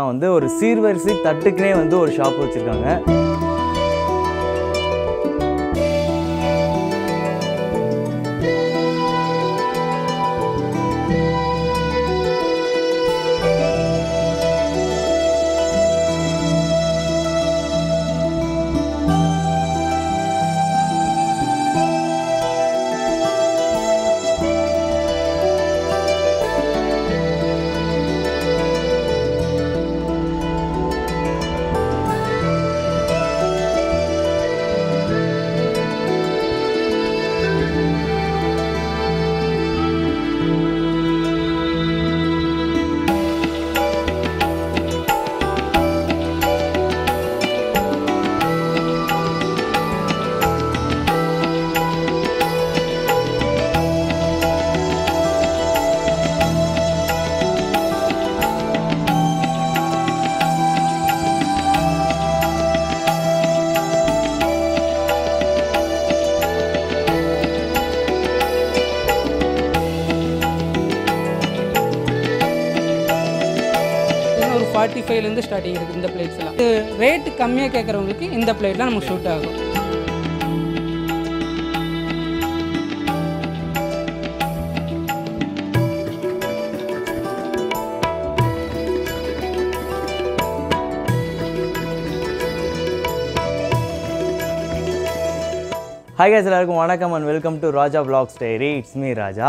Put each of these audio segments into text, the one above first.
வந்து ஒரு சீர்வரிசை தட்டுக்குனே வந்து ஒரு ஷாப் வச்சுருக்காங்க. ஃபைவ்லேருந்து ஸ்டார்டிங் இருக்குது இந்த பிளேட்ஸ்லாம் இது ரேட்டு கம்மியாக கேட்குறவங்களுக்கு இந்த பிளேட்லாம் நமக்கு ஷூட் ஆகும். ஹாய் கேஸ் எல்லாருக்கும் வணக்கம் and welcome to Raja blogs diary it's me Raja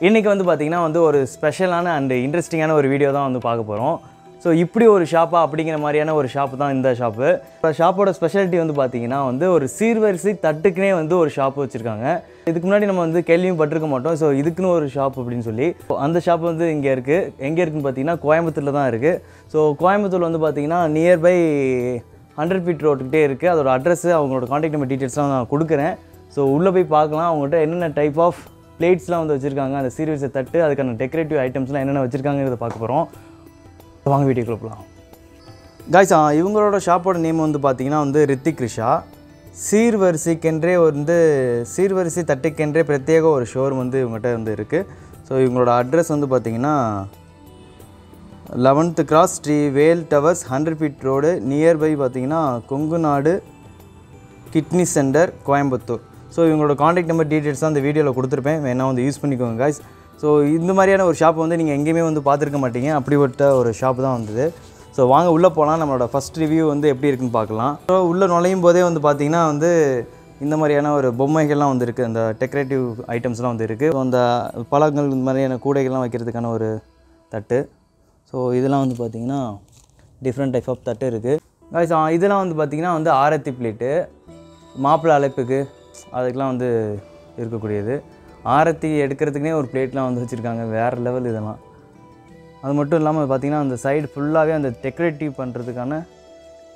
இன்றைக்கி வந்து பார்த்திங்கன்னா வந்து ஒரு ஸ்பெஷலான அண்ட் இன்ட்ரெஸ்டிங்கான ஒரு வீடியோ தான் வந்து பார்க்க போகிறோம் ஸோ இப்படி ஒரு ஷாப்பா அப்படிங்கிற மாதிரியான ஒரு ஷாப்பு தான் இந்த ஷாப்பு இப்போ ஷாப்போட ஸ்பெஷாலிட்டி வந்து பார்த்தீங்கன்னா வந்து ஒரு சீர்வரிசை தட்டுக்குனே வந்து ஒரு ஷாப் வச்சுருக்காங்க. இதுக்கு முன்னாடி நம்ம வந்து கேள்வியும் பட்டிருக்க மாட்டோம். ஸோ இதுக்குன்னு ஒரு ஷாப் அப்படின்னு சொல்லி அந்த ஷாப் வந்து இங்கே இருக்குது எங்கே இருக்குன்னு பார்த்தீங்கன்னா கோயம்புத்தூரில் தான் இருக்குது ஸோ கோயம்புத்தூர் வந்து பார்த்திங்கன்னா நியர்பை ஹண்ட்ரட் ஃபீட் ரோட்டுக்கிட்டே இருக்குது அதோட அட்ரஸ் அவங்களோட காண்டாக்ட் நம்பர் டீட்டெயில்ஸ்லாம் நான் கொடுக்குறேன். ஸோ உள்ளே போய் பார்க்கலாம். அவங்ககிட்ட என்னென்ன டைப் ஆஃப் பிளேட்ஸ்லாம் வந்து வச்சுருக்காங்க. அந்த சீரியஸை தட்டு அதுக்கான டெக்கரேட்டிவ் ஐட்டம்ஸ்லாம் என்னென்ன வச்சுருக்காங்கிறத பார்க்க போகிறோம் வாங்க வீடியோக்குள்ள போகலாம் காய்ஸ் இவங்களோட ஷாப்போட நேம் வந்து பார்த்தீங்கன்னா வந்து ரித்திக் ரிஷா. சீர்வரிசைக்கென்றே வந்து சீர்வரிசை தட்டுக்கென்றே பிரத்யேக ஒரு ஷோரூம் வந்து இவங்ககிட்ட வந்து இருக்குது ஸோ இவங்களோட அட்ரஸ் வந்து பார்த்தீங்கன்னா eleventh cross Sri Vel towers hundred feet road nearby பார்த்தீங்கன்னா Kongu Nadu kidney centre Coimbatore. So இவங்களோட காண்டாக்ட் நம்பர் டீட்டெயில்ஸ் தான் இந்த வீடியோவில் கொடுத்துருப்பேன். வேணால் வந்து யூஸ் பண்ணிக்கோங்க காய்ஸ் ஸோ இந்த மாதிரியான ஒரு ஷாப் வந்து நீங்கள் எங்கேயுமே வந்து பார்த்துருக்க மாட்டீங்க. அப்படிப்பட்ட ஒரு ஷாப் தான் வந்தது. ஸோ வாங்க உள்ளே போகலாம் நம்மளோட ஃபஸ்ட் ரிவ்யூ வந்து எப்படி இருக்குன்னு பார்க்கலாம். ஸோ உள்ளே நுழையும் போதே வந்து பார்த்திங்கன்னா வந்து இந்த மாதிரியான ஒரு பொம்மைகள்லாம் வந்து இருக்குது அந்த டெக்கரேட்டிவ் ஐட்டம்ஸ்லாம் வந்து இருக்குது அந்த பழங்கள் இந்த மாதிரியான கூடைகள்லாம் வைக்கிறதுக்கான ஒரு தட்டு. ஸோ இதெல்லாம் வந்து பார்த்திங்கன்னா டிஃப்ரெண்ட் டைப் ஆஃப் தட்டு இருக்குது காய்ஸ் இதெல்லாம் வந்து பார்த்திங்கன்னா வந்து ஆரத்தி பிளேட்டு மாப்பிள்ளை அழைப்புக்கு அதுக்கெலாம் வந்து இருக்கக்கூடியது. ஆரத்தி எடுக்கிறதுக்குனே ஒரு பிளேட்லாம் வந்து வச்சுருக்காங்க. வேறு லெவல் இதெல்லாம். அது மட்டும் இல்லாமல் பார்த்திங்கன்னா அந்த சைடு ஃபுல்லாகவே அந்த டெக்கரேட்டிவ் பண்ணுறதுக்கான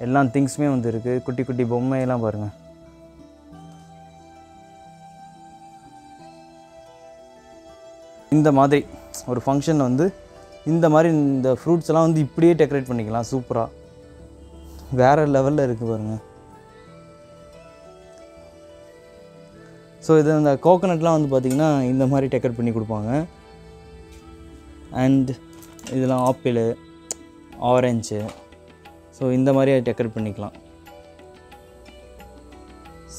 எல்லா திங்ஸுமே வந்து இருக்குது குட்டி குட்டி பொம்மையெல்லாம் பாருங்கள் இந்த மாதிரி ஒரு ஃபங்க்ஷன் வந்து இந்த மாதிரி இந்த ஃப்ரூட்ஸ் எல்லாம் வந்து இப்படியே டெக்கரேட் பண்ணிக்கலாம். சூப்பராக வேறு லெவலில் இருக்குது பாருங்கள் ஸோ இது அந்த கோகனட்லாம் வந்து பார்த்திங்கன்னா இந்த மாதிரி டெக்கர் பண்ணி கொடுப்பாங்க. அண்ட் இதெல்லாம் ஆப்பிள் ஆரஞ்சு ஸோ இந்த மாதிரி டெக்கர் பண்ணிக்கலாம்.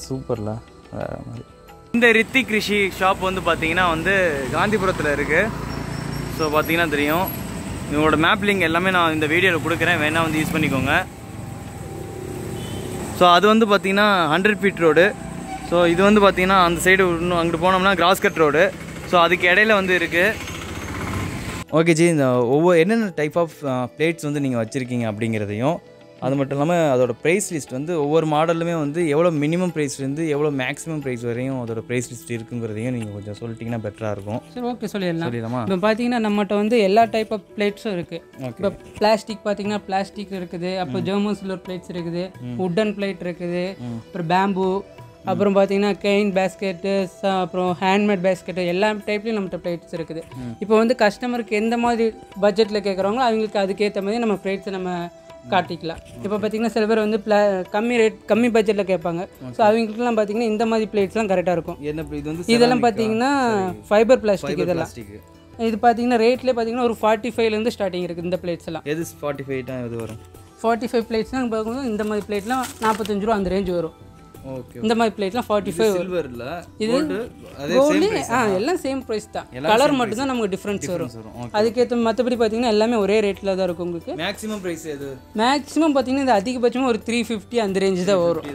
சூப்பரில் வேறு மாதிரி. இந்த ரித்திக் ரிஷி ஷாப் வந்து பார்த்திங்கன்னா வந்து காந்திபுரத்தில் இருக்குது ஸோ பார்த்திங்கன்னா தெரியும். இவங்களோட மேப் லிங்க் எல்லாமே நான் இந்த வீடியோவில் கொடுக்குறேன். வேணால் வந்து யூஸ் பண்ணிக்கோங்க. ஸோ அது வந்து பார்த்திங்கன்னா ஹண்ட்ரட் ஃபீட் ரோடு ஸோ இது வந்து பார்த்தீங்கன்னா அந்த சைடு இன்னும் அங்கிட்டு போனோம்னா கிராஸ்கட் ரோடு ஸோ அதுக்கு இடையில வந்து இருக்குது ஓகே ஜி இந்த ஒவ்வொரு என்னென்ன டைப் ஆஃப் பிளேட்ஸ் வந்து நீங்கள் வச்சுருக்கீங்க அப்படிங்கிறதையும் அது மட்டும் இல்லாமல் அதோட ப்ரைஸ் லிஸ்ட் வந்து ஒவ்வொரு மாடலுமே வந்து எவ்வளோ மினிமம் ப்ரைஸ்லேருந்து எவ்வளோ மேக்ஸிமம் ப்ரைஸ் வரையும் அதோட ப்ரைஸ் லிஸ்ட் இருக்குங்கிறதையும் நீங்கள் கொஞ்சம் சொல்லிட்டீங்கன்னா பெட்டராக இருக்கும். சரி ஓகே சொல்லிடலாம். சொல்லிடலாமா? இப்போ பார்த்தீங்கன்னா நம்மகிட்ட வந்து எல்லா டைப் ஆஃப் பிளேட்ஸும் இருக்குது இப்போ பிளாஸ்டிக் பார்த்தீங்கன்னா பிளாஸ்டிக் இருக்குது. அப்போ ஜெர்மன் சில்வர் பிளேட்ஸ் இருக்குது. உட்டன் பிளேட் இருக்குது. அப்புறம் பேம்பு அப்புறம் பார்த்தீங்கன்னா கெயின் பேஸ்கெட்டு அப்புறம் ஹேண்ட்மேட் பேஸ்கெட்டு எல்லா டைப்லையும் நம்மகிட்ட பிளேட்ஸ் இருக்குது. இப்போ வந்து கஸ்டமருக்கு எந்த மாதிரி பட்ஜெட்டில் கேட்குறாங்களோ அவங்களுக்கு அதுக்கேற்ற மாதிரி நம்ம பிளேட்ஸை நம்ம காட்டிக்கலாம். இப்போ பார்த்தீங்கன்னா சில பேர் வந்து பிளா கம்மி ரேட் கம்மி பட்ஜெட்டில் கேட்பாங்க. ஸோ அவங்களுக்குலாம் பார்த்தீங்கன்னா இந்த மாதிரி பிளேட்ஸ்லாம் கரெக்டாக இருக்கும். என்ன இது வந்து இதெல்லாம் பார்த்தீங்கன்னா ஃபைபர் பிளாஸ்டிக் இதெல்லாம். இது பார்த்தீங்கன்னா ரேட்லேயே பார்த்தீங்கன்னா ஒரு ஃபார்ட்டி ஃபைவ்லேருந்து ஸ்டார்டிங் இருக்குது இந்த பிளேட்ஸ் எல்லாம். எது ஃபார்ட்டி ஃபைவ் தான் இது வரும்? ஃபார்ட்டி ஃபைவ் பிளேட்ஸ்லாம் பார்க்கும்போது இந்த மாதிரி பிளேட்லாம் நாற்பத்தஞ்சு ரூபா அந்த ரேஞ்ச் வரும். இந்த மாதிரி பிளேட்லாம் ஃபார்ட்டி ஃபைவ் சில்வரில் இது கோல்டு ஆ எல்லாம் சேம் ப்ரைஸ் தான். கலர் மட்டும் தான் நமக்கு டிஃப்ரென்ஸ் வரும். அதுக்கேற்ற மற்றபடி பார்த்தீங்கன்னா எல்லாமே ஒரே ரேட்டில் தான் இருக்கும் உங்களுக்கு. மேக்ஸிமம் ப்ரைஸ் எது? மேக்ஸிமம் பார்த்தீங்கன்னா இது அதிகபட்சமாக ஒரு த்ரீ ஃபிஃப்டி அந்த ரேஞ்சு தான் வரும்.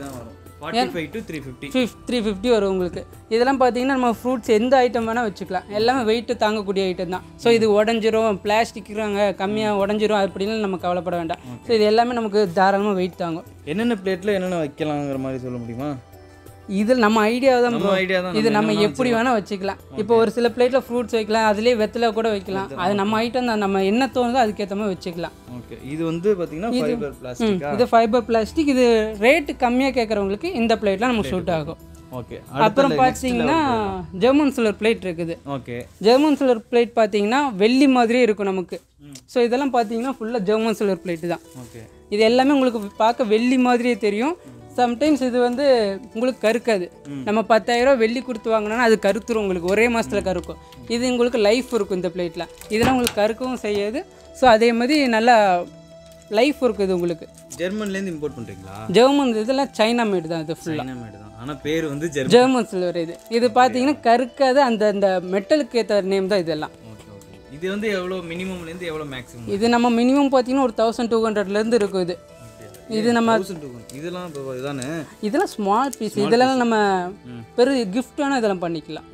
த்ரீ ஃபிஃப்டி வரும் உங்களுக்கு. இதெல்லாம் பார்த்தீங்கன்னா நம்ம ஃப்ரூட்ஸ் எந்த ஐட்டம் வேணால் வச்சுக்கலாம். எல்லாமே வெயிட்டு தாங்கக்கூடிய ஐட்டம் தான். ஸோ இது உடஞ்சிரும் பிளாஸ்டிக்கிறாங்க கம்மியாக உடஞ்சிரும் அப்படின்னு நம்ம கவலைப்பட வேண்டாம். ஸோ இது எல்லாமே நமக்கு தாராளமாக வெயிட் தாங்கும். என்னென்ன பிளேட்டில் என்னென்ன வைக்கலாங்கிற மாதிரி சொல்ல முடியுமா? இதில் நம்ம ஐடியா தான் நம்ம. ஐடியா தான் இது நம்ம எப்படி வேணால் வச்சுக்கலாம். இப்போ ஒரு சில பிளேட்டில் ஃப்ரூட்ஸ் வைக்கலாம் அதுலேயே வெத்தலை கூட வைக்கலாம். அது நம்ம ஐட்டம் தான். நம்ம என்ன தோணுதோ அதுக்கேற்ற மாதிரி வச்சுக்கலாம். ஓகே இது வந்து பார்த்தீங்கன்னா ஃபைபர் ம், பிளாஸ்டிக்கா இது ஃபைபர் பிளாஸ்டிக் இது ரேட்டு கம்மியாக கேட்குறவங்களுக்கு இந்த பிளேட்லாம் நமக்கு சூட் ஆகும். ஓகே அப்புறம் பார்த்தீங்கன்னா ஜெர்மன் சிலர் பிளேட் இருக்குது. ஓகே ஜெர்மன் சிலர் பிளேட் பார்த்தீங்கன்னா வெள்ளி மாதிரியே இருக்கும் நமக்கு. ஸோ இதெல்லாம் பார்த்தீங்கன்னா ஃபுல்லாக ஜெர்மன் சிலர் பிளேட்டு தான். ஓகே இது எல்லாமே உங்களுக்கு பார்க்க வெள்ளி மாதிரியே தெரியும். சம்டைம்ஸ் இது வந்து உங்களுக்கு கருக்காது. நம்ம பத்தாயிரம் வெள்ளி கொடுத்து வாங்கினோன்னா அது கருத்துரும் உங்களுக்கு. ஒரே மாதத்தில் கருக்கும். இது உங்களுக்கு லைஃப் இருக்கும் இந்த பிளேட்டில் இதெல்லாம் உங்களுக்கு கருக்கவும் செய்யாது. ஸோ அதே மாதிரி நல்லா லைஃப் இருக்குது உங்களுக்கு. ஜெர்மன்லேருந்து இம்போர்ட் பண்ணுறீங்களா ஜெர்மன் இதெல்லாம் சைனா மேடு தான் இது ஃபுல்லாக மேடு தான். ஆனால் பேர் வந்து ஜெர்மன். சில்வர் இது. இது பார்த்தீங்கன்னா கருக்காது அந்த அந்த மெட்டலுக்கு ஏற்ற நேம் தான் இதெல்லாம். இது வந்து எவ்வளோ மினிமம்லேருந்து எவ்வளோ மேக்ஸிமம் இது நம்ம மினிமம் பார்த்தீங்கன்னா ஒரு தௌசண்ட் டூ ஹண்ட்ரட்லேருந்து இருக்கும் இது. இது நம்ம இதெல்லாம் இதானே? இதெல்லாம் ஸ்மால் பீஸ் இதெல்லாம் நம்ம பெரிய கிஃப்டான இதெல்லாம் பண்ணிக்கலாம்.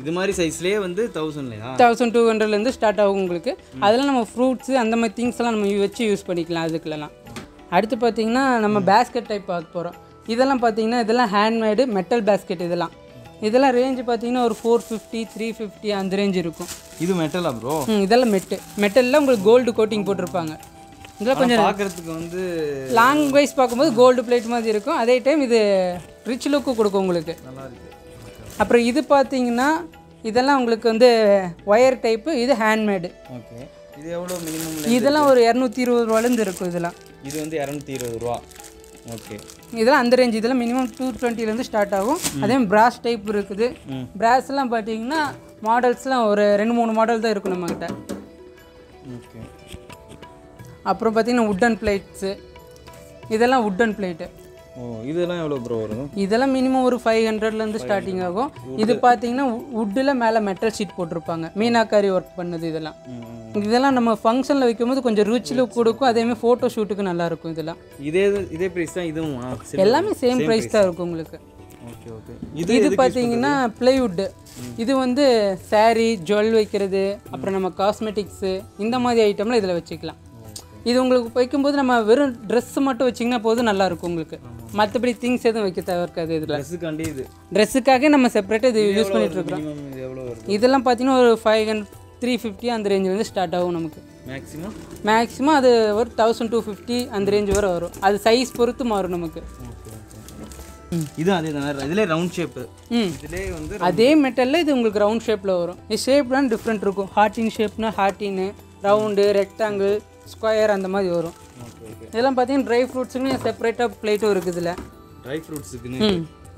இது மாதிரி சைஸ்லேயே வந்து தௌசண்ட்லையா தௌசண்ட் டூ ஹண்ட்ரட்லேருந்து ஸ்டார்ட் ஆகும் உங்களுக்கு. அதெல்லாம் நம்ம ஃப்ரூட்ஸு அந்த மாதிரி திங்ஸ் எல்லாம் நம்ம வச்சு யூஸ் பண்ணிக்கலாம் அதுக்குள்ளலாம். அடுத்து பார்த்தீங்கன்னா நம்ம பேஸ்கெட் டைப் பார்க்க போகிறோம் இதெல்லாம் பார்த்தீங்கன்னா இதெல்லாம் ஹேண்ட்மேடு மெட்டல் பேஸ்கெட் இதெல்லாம். இதெல்லாம் ரேஞ்சு பார்த்தீங்கன்னா ஒரு ஃபோர் ஃபிஃப்டி த்ரீ ஃபிஃப்டி அந்த ரேஞ்ச் இருக்கும். இது மெட்டலா ப்ரோ இதெல்லாம் மெட்டு மெட்டலில் உங்களுக்கு கோல்டு கோட்டிங் போட்டிருப்பாங்க. இதெல்லாம் கொஞ்சம் பார்க்கறதுக்கு வந்து லாங் வைஸ் பார்க்கும்போது கோல்டு பிளேட் மாதிரி இருக்கும். அதே டைம் இது ரிச் லுக்கு கொடுக்கும் உங்களுக்கு. நல்லா இருக்கு. அப்புறம் இது பார்த்தீங்கன்னா இதெல்லாம் உங்களுக்கு வந்து ஒயர் டைப்பு இது ஹேண்ட்மேடு ஓகே இது எவ்வளோ மினிமம் இதெல்லாம் ஒரு இரநூத்தி இருபது ரூபாலேருந்து இருக்கும் இதெல்லாம். இது வந்து இரநூத்தி இருபது ரூபா. ஓகே இதெல்லாம் அந்த ரேஞ்ச் இதெல்லாம் மினிமம் டூ டுவெண்ட்டிலேருந்து ஸ்டார்ட் ஆகும். அதே பிராஸ் டைப் இருக்குது. பிராஸ்லாம் பார்த்தீங்கன்னா மாடல்ஸ்லாம் ஒரு ரெண்டு மூணு மாடல் தான் இருக்கும் நம்மக்கிட்ட அப்புறம் பார்த்தீங்கன்னா உட்டன் பிளேட்ஸு இதெல்லாம் உட்டன் பிளேட்டு ஓ இதெல்லாம் எவ்வளோ ப்ரோ வரும்? இதெல்லாம் மினிமம் ஒரு ஃபைவ் ஹண்ட்ரட்லேருந்து ஸ்டார்டிங் ஆகும். இது பார்த்தீங்கன்னா வுட்டில் மேலே மெட்டல் ஷீட் போட்டிருப்பாங்க. மீனாக்காரி ஒர்க் பண்ணது இதெல்லாம். இதெல்லாம் நம்ம ஃபங்க்ஷனில் வைக்கும்போது கொஞ்சம் ரிச் லுக் கொடுக்கும். அதேமாதிரி ஃபோட்டோ ஷூட்டுக்கு நல்லா இருக்கும் இதெல்லாம். இதே இதே ப்ரைஸ் தான் இதுவும் எல்லாமே சேம் ப்ரைஸ் தான் இருக்கும் உங்களுக்கு. இது இது பார்த்தீங்கன்னா பிளைவுட்டு இது வந்து saree ஜுவல் வைக்கிறது அப்புறம் நம்ம காஸ்மெட்டிக்ஸு இந்த மாதிரி ஐட்டம்லாம் இதில் வச்சுக்கலாம். இது உங்களுக்கு வைக்கும்போது நம்ம வெறும் Dress மட்டும் வச்சிங்கன்னா போதும் நல்லா இருக்கும் உங்களுக்கு. மற்றபடி திங்ஸ் எதுவும் வைக்க தவிர்க்காது இதில். ட்ரெஸ்ஸுக்காண்டி இது. ட்ரெஸ்ஸுக்காக நம்ம செப்பரேட்டாக இது யூஸ் பண்ணிட்டு எவ்வளோ வருது? இதெல்லாம் பார்த்தீங்கன்னா ஒரு ஃபைவ் ஹண்ட்ரட் த்ரீ ஃபிஃப்டி அந்த ரேஞ்சிலேருந்து ஸ்டார்ட் ஆகும் நமக்கு. மேக்ஸிமம் மேக்ஸிமம் அது ஒரு தௌசண்ட் டூ ஃபிஃப்டி அந்த ரேஞ்ச் வரை வரும். அது சைஸ் பொறுத்து மாறும் நமக்கு. இது அதே தான் இதுல ரவுண்ட் ஷேப்பு ம். இதுலே வந்து அதே மெட்டலில் இது உங்களுக்கு ரவுண்ட் ஷேப்பில் வரும். இது ஷேப்லாம் டிஃப்ரெண்ட் இருக்கும். ஹார்டின் ஷேப்னா ஹார்டின்னு ரவுண்டு ரெக்டாங்கிள் ஸ்கொயர் அந்த மாதிரி வரும். இதெல்லாம் பார்த்தீங்கன்னா ட்ரை ஃப்ரூட்ஸுன்னு செப்பரேட்டாக பிளேட்டும் இருக்குது இதில். ட்ரை ஃப்ரூட்ஸுக்குன்னு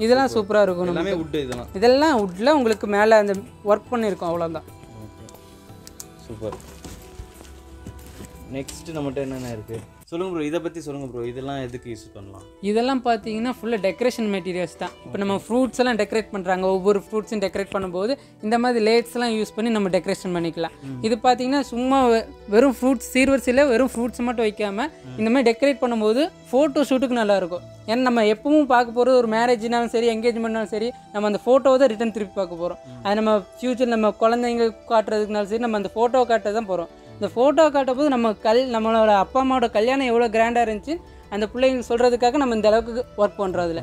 இதெல்லாம் சூப்பராக இருக்கும் எல்லாமே வுட்டு இதெல்லாம். இதெல்லாம் வுட்டில் உங்களுக்கு மேலே அந்த ஒர்க் பண்ணியிருக்கோம் அவ்வளோதான் சூப்பர் நெக்ஸ்ட் நம்மகிட்ட என்னென்ன இருக்கு? சொல்லுங்க ப்ரோ இதை பத்தி சொல்லுங்க ப்ரோ இதெல்லாம் எதுக்கு யூஸ் பண்ணலாம்? இதெல்லாம் பார்த்தீங்கன்னா ஃபுல்லாக டெக்கரேஷன் மெட்டீரியல்ஸ் தான். இப்போ நம்ம ஃப்ரூட்ஸ் எல்லாம் டெக்கரேட் பண்ணுறாங்க ஒவ்வொரு ஃப்ரூட்ஸும் டெக்கரேட் பண்ணும்போது இந்த மாதிரி லேட்ஸ் எல்லாம் யூஸ் பண்ணி நம்ம டெக்கரேஷன் பண்ணிக்கலாம். இது பார்த்தீங்கன்னா சும்மா வெறும் ஃப்ரூட்ஸ் சீர்வரிசையில் வெறும் ஃப்ரூட்ஸ் மட்டும் வைக்காம இந்த மாதிரி டெக்கரேட் பண்ணும்போது ஃபோட்டோ ஷூட்டுக்கு நல்லா இருக்கும். ஏன்னா நம்ம எப்பவும் பார்க்க போகிறது ஒரு மேரேஜ்னாலும் சரி என்கேஜ்மெண்ட்னாலும் சரி நம்ம அந்த ஃபோட்டோவை தான் ரிட்டன் திருப்பி பார்க்க போகிறோம் அது நம்ம ஃப்யூச்சர் நம்ம குழந்தைங்க காட்டுறதுக்குனாலும் சரி நம்ம அந்த ஃபோட்டோவை காட்ட தான் போகிறோம் இந்த ஃபோட்டோ காட்டும்போது நம்ம கல் நம்மளோட அப்பா அம்மாவோட கல்யாணம் எவ்வளோ கிராண்டாக இருந்துச்சு அந்த பிள்ளைங்க சொல்கிறதுக்காக நம்ம இந்த அளவுக்கு ஒர்க் பண்ணுறோம் அதில்.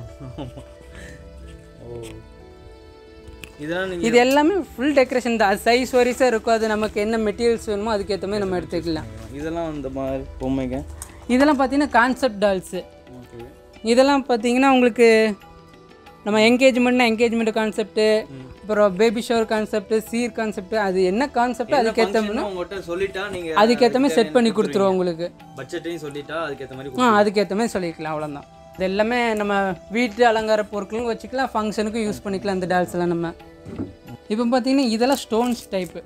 இதெல்லாம் இது எல்லாமே ஃபுல் டெக்கரேஷன் தான். சைஸ் வரிசை இருக்கும் அது நமக்கு என்ன மெட்டீரியல்ஸ் வேணுமோ அதுக்கேற்ற மாதிரி நம்ம எடுத்துக்கலாம். இதெல்லாம் இந்த மாதிரி பொம்மைங்க? இதெல்லாம் பார்த்தீங்கன்னா கான்செப்ட் டால்ஸு இதெல்லாம் பார்த்தீங்கன்னா உங்களுக்கு நம்ம என்கேஜ்மெண்ட்னா என்கேஜ்மெண்ட் கான்செப்ட்டு அப்புறம் பேபி ஷவர் கான்செப்ட் சீர் கான்செப்ட் அது என்ன கான்செப்ட் அதுக்கேற்ற மாதிரி சொல்லிட்டா நீங்க அதுக்கேற்ற மாதிரி செட் பண்ணி கொடுத்துருவோம் உங்களுக்கு. பட்ஜெட்டையும் சொல்லிட்டா அதுக்கேற்ற மாதிரி ஆ அதுக்கேற்ற மாதிரி சொல்லிக்கலாம் அவ்வளோதான் இது எல்லாமே நம்ம வீட்டு அலங்கார பொருட்களும் வச்சுக்கலாம் ஃபங்க்ஷனுக்கும் யூஸ் பண்ணிக்கலாம் இந்த டால்ஸ் எல்லாம் நம்ம. இப்போ பார்த்தீங்கன்னா இதெல்லாம் ஸ்டோன்ஸ் டைப்பு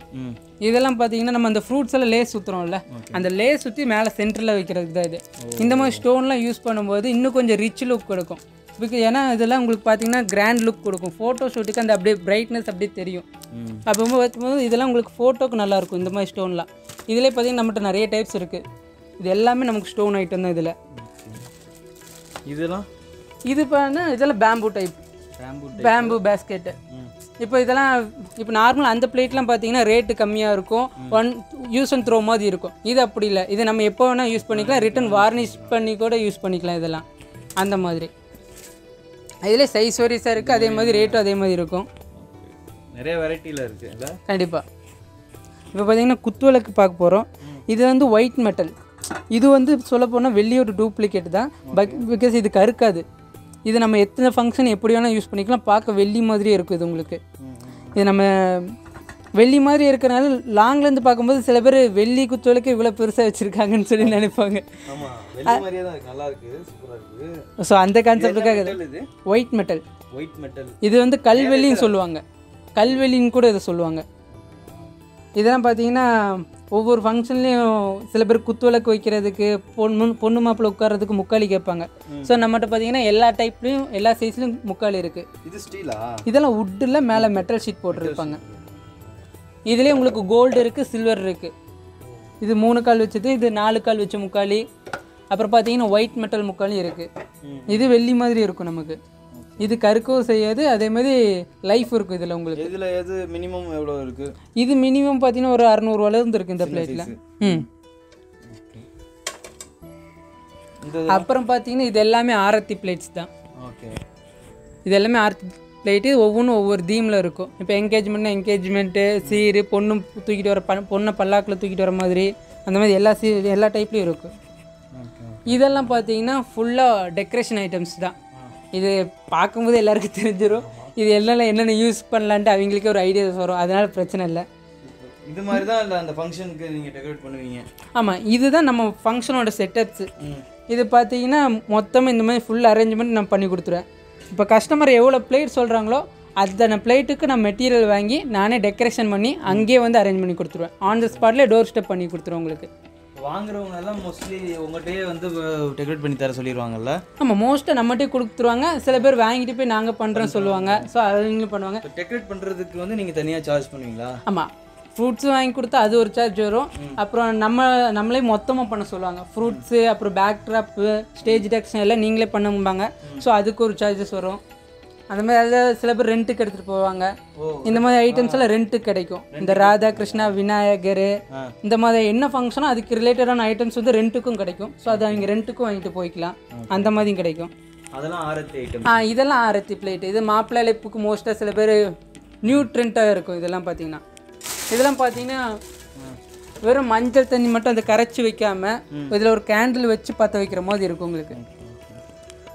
இதெல்லாம் பார்த்தீங்கன்னா நம்ம அந்த ஃப்ரூட்ஸ் எல்லாம் லேஸ் சுற்றுறோம்ல அந்த லேஸ் சுற்றி மேலே சென்டரில் வைக்கிறதுக்கு தான் இது. இந்த மாதிரி ஸ்டோன்லாம் யூஸ் பண்ணும்போது இன்னும் கொஞ்சம் ரிச் லுக் கொடுக்கும். பிகாஸ் ஏன்னா இதெல்லாம் உங்களுக்கு பார்த்தீங்கன்னா கிராண்ட் லுக் கொடுக்கும். ஃபோட்டோ ஷூட்டுக்கு அந்த அப்படியே பிரைட்னஸ் அப்படியே தெரியும். அப்போ பார்க்கும்போது இதெல்லாம் உங்களுக்கு ஃபோட்டோக்கு நல்லாயிருக்கும் இந்த மாதிரி ஸ்டோன்லாம் இதிலே பார்த்தீங்கன்னா நம்மகிட்ட நிறைய டைப்ஸ் இருக்குது இது எல்லாமே நமக்கு ஸ்டோன் ஐட்டம் தான் இதில். இதெல்லாம்? இது பார்த்தா இதெல்லாம் bamboo type bamboo bamboo basket இப்போ இதெல்லாம் இப்போ நார்மல் அந்த பிளேட்லாம் பார்த்தீங்கன்னா ரேட்டு கம்மியாக இருக்கும். ஒன் யூஸ் அண்ட் த்ரோ மாதிரி இருக்கும். இது அப்படி இல்லை. இது நம்ம எப்போ வேணால் யூஸ் பண்ணிக்கலாம். ரிட்டன் வார்னிஷ் பண்ணி கூட யூஸ் பண்ணிக்கலாம் இதெல்லாம். அந்த மாதிரி. இதில் சைஸ் வரிசாக இருக்குது அதே மாதிரி ரேட்டும் அதே மாதிரி இருக்கும். நிறைய வெரைட்டியில் இருக்குது கண்டிப்பாக இப்போ பார்த்தீங்கன்னா குத்துவிளக்கு பார்க்க போகிறோம் இது வந்து ஒயிட் மெட்டல் இது வந்து சொல்லப்போனால் வெள்ளியோட டூப்ளிகேட் தான். பட் பிகாஸ் இது கருக்காது. இது நம்ம எத்தனை ஃபங்க்ஷன் எப்படி வேணால் யூஸ் பண்ணிக்கலாம். பார்க்க வெள்ளி மாதிரியே இருக்கும் இது உங்களுக்கு. இது நம்ம வெள்ளி மாதிரி இருக்கிறனால லாங்லேருந்து பார்க்கும்போது சில பேர் வெள்ளி குத்துவிளக்கு இவ்வளோ பெருசாக வச்சுருக்காங்கன்னு சொல்லி நினைப்பாங்க. ஸோ அந்த கான்செப்டுக்காக ஒயிட் மெட்டல் ஒயிட் மெட்டல் இது வந்து கல்வெள்ளின்னு சொல்லுவாங்க. கல்வெள்ளின்னு கூட இதை சொல்லுவாங்க. இதெல்லாம் பார்த்தீங்கன்னா ஒவ்வொரு ஃபங்க்ஷன்லேயும் சில பேர் குத்துவிளக்கு வைக்கிறதுக்கு பொண்ணு பொண்ணு மாப்பிள்ளை உட்கார்றதுக்கு முக்காலி கேட்பாங்க. ஸோ நம்மகிட்ட பார்த்தீங்கன்னா எல்லா டைப்லேயும் எல்லா சைஸ்லையும் முக்காலி இருக்குது இது ஸ்டீலா இதெல்லாம் வுட்டில் மேலே மெட்டல் ஷீட் போட்டிருப்பாங்க. இதுலேயே உங்களுக்கு கோல்டு இருக்குது சில்வர் இருக்குது இது மூணு கால் வச்சது இது நாலு கால் வச்ச முக்காலி. அப்புறம் பார்த்தீங்கன்னா ஒயிட் மெட்டல் முக்காலி இருக்குது இது வெள்ளி மாதிரி இருக்கும் நமக்கு. இது கருக்கவும் செய்யாது அதே மாதிரி லைஃப் இருக்கும் இதில் உங்களுக்கு. இதில் எது மினிமம் எவ்வளோ இருக்கு? இது மினிமம் பார்த்தீங்கன்னா ஒரு அறநூறுவாலேருந்து இருக்குது இந்த பிளேட்டில் ம். அப்புறம் பார்த்தீங்கன்னா இது எல்லாமே ஆரத்தி பிளேட்ஸ் தான். ஓகே. இது எல்லாமே ஆர்த்தி பிளேட்டு ஒவ்வொன்றும் ஒவ்வொரு தீமில் இருக்கும். இப்போ என்கேஜ்மெண்ட்னா என்கேஜ்மெண்ட்டு சீர் பொண்ணு தூக்கிட்டு வர ப பொண்ணை பல்லாக்கில் தூக்கிட்டு வர மாதிரி அந்த மாதிரி எல்லா சீ எல்லா டைப்லேயும் இருக்கும். இதெல்லாம் பார்த்தீங்கன்னா ஃபுல்லாக டெக்கரேஷன் ஐட்டம்ஸ் தான். இது பார்க்கும்போது எல்லாருக்கும் தெரிஞ்சிடும் இது எல்லாம் என்னென்ன யூஸ் பண்ணலான்ட்டு அவங்களுக்கே ஒரு ஐடியாஸ் வரும். அதனால் பிரச்சனை இல்லை. இது மாதிரி தான் இல்லை அந்த ஃபங்க்ஷனுக்கு நீங்கள் டெக்கரேட் பண்ணுவீங்க? ஆமாம் இதுதான் நம்ம ஃபங்க்ஷனோட செட்டப்ஸு இது பார்த்தீங்கன்னா மொத்தமாக இந்த மாதிரி ஃபுல் அரேஞ்ச்மெண்ட் நான் பண்ணி கொடுத்துருவேன். இப்போ கஸ்டமர் எவ்வளோ பிளேட் சொல்கிறாங்களோ அத்தனை பிளேட்டுக்கு நான் மெட்டீரியல் வாங்கி நானே டெக்கரேஷன் பண்ணி அங்கேயே வந்து அரேஞ்ச் பண்ணி கொடுத்துருவேன். ஆன் த ஸ்பாட்லேயே டோர் ஸ்டெப் பண்ணி கொடுத்துருவேன் உங்களுக்கு. வாங்குறவங்க எல்லாம் மோஸ்ட்லி உங்கள்கிட்டயே வந்து டெக்கரேட் பண்ணி தர சொல்லிடுவாங்கல்ல ஆமாம் மோஸ்ட்டாக நம்மகிட்டே கொடுத்துருவாங்க. சில பேர் வாங்கிட்டு போய் நாங்கள் பண்ணுறோன்னு சொல்லுவாங்க. ஸோ அவங்களும் பண்ணுவாங்க. இப்போ டெக்கரேட் பண்ணுறதுக்கு வந்து நீங்கள் தனியாக சார்ஜ் பண்ணுவீங்களா? ஆமாம் ஃப்ரூட்ஸ் வாங்கி கொடுத்தா அது ஒரு சார்ஜ் வரும். அப்புறம் நம்ம நம்மளே மொத்தமாக பண்ண சொல்லுவாங்க. ஃப்ரூட்ஸு அப்புறம் பேக் ட்ராப்பு ஸ்டேஜ் டெக்ஷன் எல்லாம் நீங்களே பண்ணும்பாங்க. ஸோ அதுக்கு ஒரு சார்ஜஸ் வரும். அந்த மாதிரி அதில் சில பேர் ரெண்ட்டுக்கு எடுத்துகிட்டு போவாங்க. இந்த மாதிரி ஐட்டம்ஸ் எல்லாம் ரெண்ட்டுக்கு கிடைக்கும். இந்த ராதா கிருஷ்ணா விநாயகர். இந்த மாதிரி என்ன ஃபங்க்ஷனோ அதுக்கு ரிலேட்டடான ஐட்டம்ஸ் வந்து ரெண்ட்டுக்கும் கிடைக்கும். ஸோ அது அவங்க ரெண்ட்டுக்கும் வாங்கிட்டு போய்க்கலாம். அந்த மாதிரியும் கிடைக்கும். அதெல்லாம் ஆரத்தி ஐட்டம் ஆ இதெல்லாம் ஆரத்தி பிளேட் இது மாப்பிள்ளை அழைப்புக்கு மோஸ்ட்டாக சில பேர் நியூ ட்ரெண்ட்டாக இருக்கும் இதெல்லாம் பார்த்தீங்கன்னா. இதெல்லாம் பார்த்தீங்கன்னா வெறும் மஞ்சள் தண்ணி மட்டும் அதை கரைச்சி வைக்காம இதில் ஒரு கேண்டில் வச்சு பற்ற வைக்கிற மாதிரி இருக்கும் உங்களுக்கு.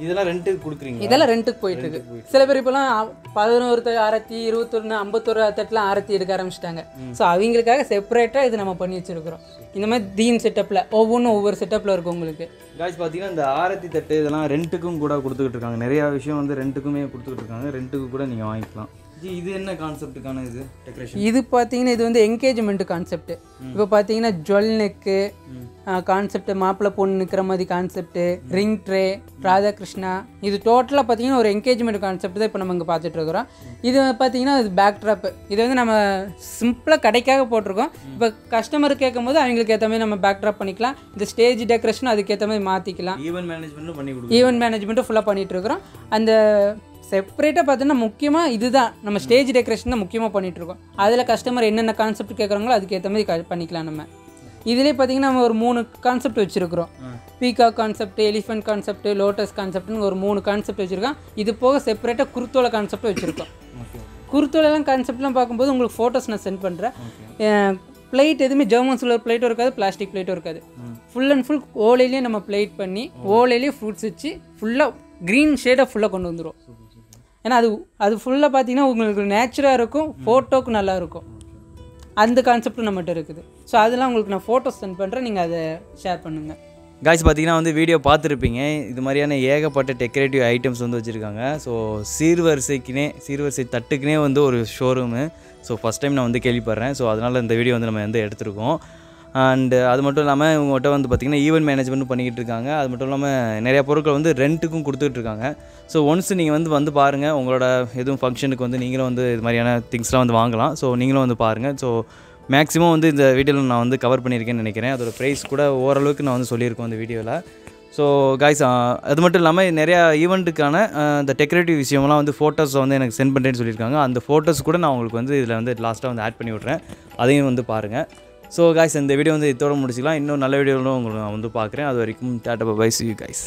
இதெல்லாம் ரெண்ட்டுக்கு கொடுக்குறீங்க இதெல்லாம் ரெண்ட்டுக்கு போயிட்டு இருக்கு. சில பேர் இப்போலாம் பதினோரு ஆரத்தி இருபத்தொன்று ஐம்பத்தொரு தட்டுலாம் ஆரத்தி எடுக்க ஆரம்பிச்சிட்டாங்க. ஸோ அவங்களுக்காக செப்பரேட்டாக இது நம்ம பண்ணி வச்சிருக்கிறோம். இந்த மாதிரி தீம் செட்டப்பில் ஒவ்வொன்றும் ஒவ்வொரு செட்டப்பில் இருக்கும் உங்களுக்கு. காய்ஸ் பார்த்தீங்கன்னா இந்த ஆரத்தி தட்டு இதெல்லாம் ரெண்ட்டுக்கும் கூட கொடுத்துக்கிட்டு இருக்காங்க. நிறையா விஷயம் வந்து ரெண்ட்டுக்குமே கொடுத்துக்கிட்டு இருக்காங்க. ரெண்ட்டுக்கு கூட நீங்கள் வாங்கிக்கலாம். இது என்ன கான்செப்ட்டுக்கான இது டெக்கரேஷன் இது பார்த்தீங்கன்னா இது வந்து என்கேஜ்மெண்ட் கான்செப்ட் இப்போ பார்த்தீங்கன்னா ஜுவல் நெக்கு கான்செப்ட் மாப்பிள்ளை பொண்ணு நிற்கிற மாதிரி கான்செப்ட் ரிங் ட்ரே ராதாகிருஷ்ணா. இது டோட்டலாக பார்த்தீங்கன்னா ஒரு என்கேஜ்மெண்ட் கான்செப்ட் தான் இப்போ நம்ம இங்கே பார்த்துட்டு இருக்கிறோம். இது பார்த்தீங்கன்னா இது பேக் ட்ராப் இது வந்து நம்ம சிம்பிளாக கடைக்காக போட்டிருக்கோம். இப்போ கஸ்டமர் கேட்கும்போது அவங்களுக்கு ஏற்ற மாதிரி நம்ம பேக் ட்ராப் பண்ணிக்கலாம். இந்த ஸ்டேஜ் டெக்கரேஷன் அதுக்கேற்ற மாதிரி மாற்றிக்கலாம் ஈவென்ட் மேனேஜ்மெண்ட்டும் பண்ணி ஈவெண்ட் மேனேஜ்மெண்ட்டும் ஃபுல்லாக பண்ணிட்டு இருக்கிறோம். அந்த செப்பரேட்டாக பார்த்தீங்கன்னா முக்கியமாக இதுதான். நம்ம ஸ்டேஜ் டெக்கரேஷன் தான் முக்கியமாக பண்ணிட்டு இருக்கோம் அதில் கஸ்டமர் என்னென்ன கான்செப்ட் கேட்குறாங்களோ அதுக்கேற்ற மாதிரி க- பண்ணிக்கலாம் நம்ம. இதுலேயே பார்த்தீங்கன்னா நம்ம ஒரு மூணு கான்செப்ட் வச்சுருக்கிறோம். பீகா கான்செப்ட் எலிஃபென்ட் கான்செப்ட் லோட்டஸ் கான்செப்ட்னு ஒரு மூணு கான்செப்ட் வச்சுருக்கோம். இது போக செப்பரேட்டாக குருத்தோலை கான்செப்ட் வச்சுருக்கோம். ஓகே குருத்தோலெல்லாம் கான்செப்ட்லாம் பார்க்கும்போது உங்களுக்கு ஃபோட்டோஸ் நான் சென்ட் பண்ணுறேன் பிளேட் எதுவுமே ஜெர்மன் சில்வர் பிளேட்டும் இருக்காது பிளாஸ்டிக் பிளேட்டும் இருக்காது. ஃபுல் அண்ட் ஃபுல் ஓலையிலேயே நம்ம பிளேட் பண்ணி ஓலையிலேயே ஃப்ரூட்ஸ் வச்சு ஃபுல்லாக க்ரீன் ஷேடாக ஃபுல்லாக கொண்டு வந்துடும் ஏன்னா அது அது ஃபுல்லாக பார்த்தீங்கன்னா உங்களுக்கு நேச்சுராக இருக்கும் ஃபோட்டோக்கு நல்லா இருக்கும். அந்த கான்செப்டும் நம்மகிட்ட இருக்குது. ஸோ அதெல்லாம் உங்களுக்கு நான் ஃபோட்டோஸ் சென்ட் பண்ணுறேன் நீங்கள் அதை ஷேர் பண்ணுங்கள் காய்ஸ் பார்த்தீங்கன்னா வந்து வீடியோ பார்த்துருப்பீங்க. இது மாதிரியான ஏகப்பட்ட டெக்கரேட்டிவ் ஐட்டம்ஸ் வந்து வச்சுருக்காங்க. ஸோ சீர்வரிசைக்குனே சீர்வரிசை தட்டுக்குனே வந்து ஒரு ஷோரூமு ஸோ ஃபஸ்ட் டைம் நான் வந்து கேள்விப்படுறேன். ஸோ அதனால் இந்த வீடியோ வந்து நம்ம வந்து எடுத்திருக்கோம். அண்டு அது மட்டும் இல்லாமல் இவங்ககிட்ட வந்து பார்த்திங்கன்னா ஈவெண்ட் மேனேஜ்மெண்ட் பண்ணிக்கிட்டு இருக்காங்க. அது மட்டும் இல்லாமல் நிறையா பொருட்கள் வந்து ரெண்ட்டுக்கும் கொடுத்துட்ருக்காங்க ஸோ ஒன்ஸ் நீங்கள் வந்து வந்து பாருங்கள் உங்களோட எதுவும் ஃபங்க்ஷனுக்கு வந்து நீங்களும் வந்து இது மாதிரியான திங்ஸ்லாம் வந்து வாங்கலாம். ஸோ நீங்களும் வந்து பாருங்கள் ஸோ மேக்ஸிமம் வந்து இந்த வீடியோவில் நான் வந்து கவர் பண்ணியிருக்கேன்னு நினைக்கிறேன். அதோடய ப்ரைஸ் கூட ஓரளவுக்கு நான் வந்து சொல்லியிருக்கோம் அந்த வீடியோவில் ஸோ காய்ஸ் அது மட்டும் இல்லாமல் நிறையா ஈவெண்ட்டுக்கான இந்த டெக்கரேட்டிவ் விஷயம்லாம் வந்து ஃபோட்டோஸ் வந்து எனக்கு சென்ட் பண்ணுறேன்னு சொல்லியிருக்காங்க. அந்த ஃபோட்டோஸ் கூட நான் உங்களுக்கு வந்து இதில் வந்து லாஸ்ட்டாக வந்து ஆட் பண்ணி விட்றேன். அதையும் வந்து பாருங்கள் ஸோ காய்ஸ் இந்த வீடியோ வந்து இதோட முடிச்சிக்கலாம். இன்னும் நல்ல வீடியோவில் உங்களுக்கு நான் வந்து பார்க்குறேன். அது வரைக்கும் tata bye see you guys